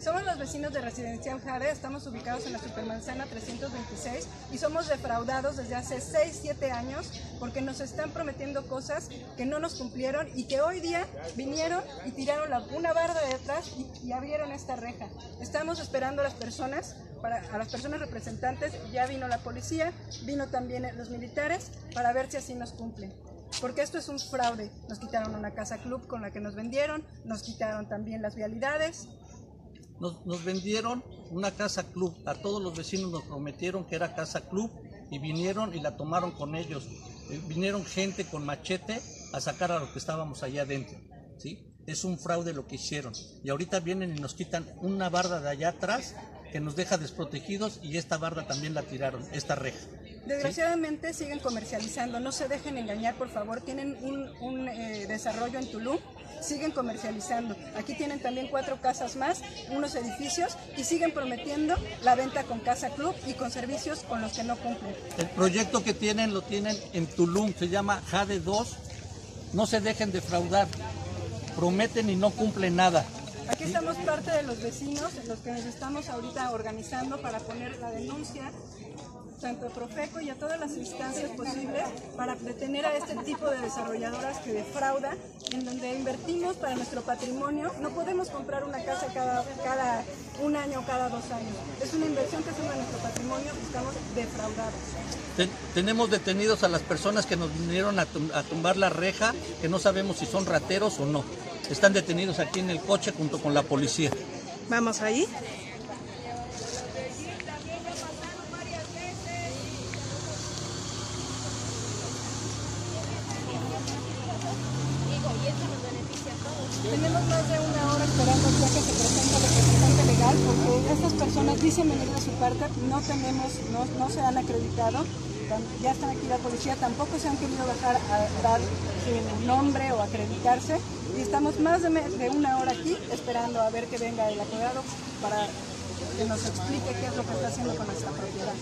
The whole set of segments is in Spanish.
Somos los vecinos de Residencial Jare, estamos ubicados en la Supermanzana 326 y somos defraudados desde hace 6, 7 años porque nos están prometiendo cosas que no nos cumplieron y que hoy día vinieron y tiraron la, una barda de atrás y, y, abrieron esta reja. Estamos esperando a las personas, para, a las personas representantes, ya vino la policía, vino también los militares para ver si así nos cumplen porque esto es un fraude. Nos quitaron una casa club con la que nos vendieron, nos quitaron también las vialidades, nos, nos, vendieron una casa club, a todos los vecinos nos prometieron que era casa club y vinieron y la tomaron con ellos. Vinieron gente con machete a sacar a los que estábamos allá adentro. ¿sí? Es un fraude lo que hicieron. Y ahorita vienen y nos quitan una barda de allá atrás que nos deja desprotegidos y esta barda también la tiraron, esta reja. Desgraciadamente ¿Sí? siguen comercializando, no se dejen engañar por favor, tienen un, un eh, desarrollo en Tulum, siguen comercializando. Aquí tienen también cuatro casas más, unos edificios y siguen prometiendo la venta con Casa Club y con servicios con los que no cumplen. El proyecto que tienen lo tienen en Tulum, se llama JADE 2, no se dejen defraudar, prometen y no cumplen nada. Aquí estamos parte de los vecinos, los que nos estamos ahorita organizando para poner la denuncia tanto a Profeco y a todas las instancias posibles para detener a este tipo de desarrolladoras que defraudan, en donde invertimos para nuestro patrimonio. No podemos comprar una casa cada, cada un año o cada dos años. Es una inversión que suma nuestro patrimonio y estamos defraudados. Ten, tenemos detenidos a las personas que nos vinieron a, tum a tumbar la reja, que no sabemos si son rateros o no. Están detenidos aquí en el coche junto con la policía. Vamos ahí. Tenemos más de una hora esperando ya que se presente el representante legal porque estas personas dicen venir de su parte, no tenemos, no, no se han acreditado, ya están aquí la policía, tampoco se han querido dejar a dar su nombre o acreditarse y estamos más de, de una hora aquí esperando a ver que venga el apoderado para que nos explique qué es lo que está haciendo con nuestra propiedad.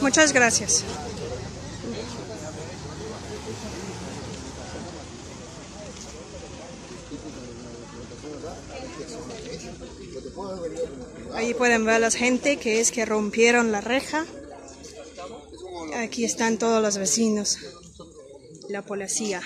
Muchas gracias. Ahí pueden ver a la gente que es que rompieron la reja. Aquí están todos los vecinos, la policía.